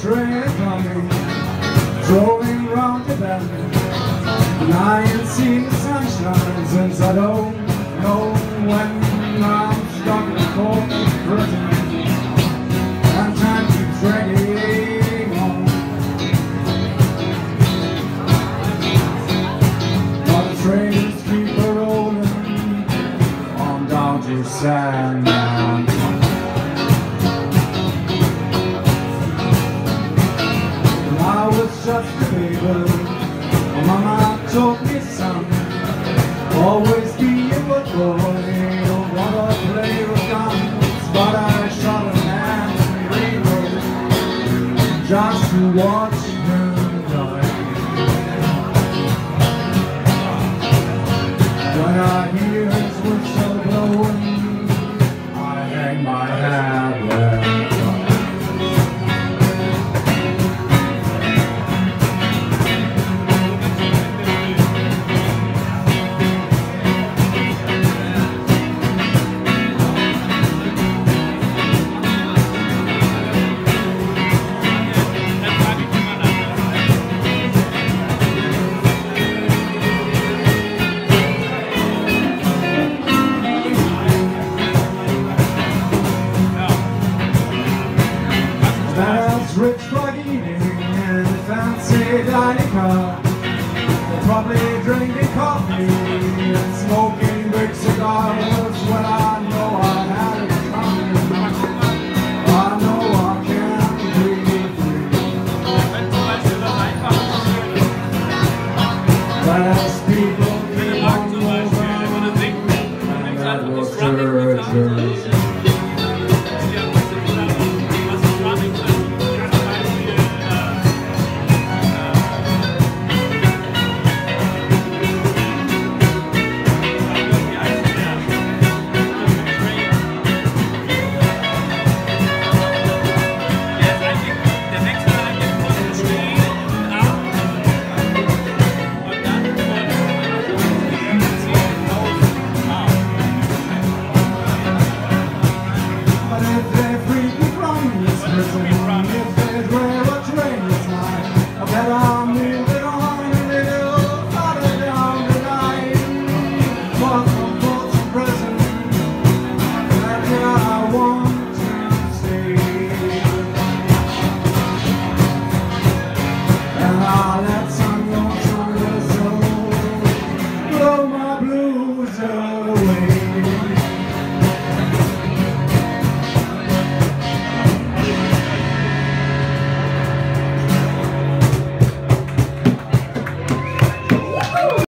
train coming, rolling round the bend. And I ain't seen the sunshine since I don't know when I'm stuck in the cold prison. And time keeps dragging on. But the trains keep rolling on down to San Antone. A baby my mama told me son Always be a good boy Don't wanna play with guns But I shot a man in Reno Just to watch him die When I hear That's rich eating in a fancy dining car. They're probably drinking coffee and smoking big cigars. When I know I had it coming, I know I can't be free. Fast people keep on moving, and that was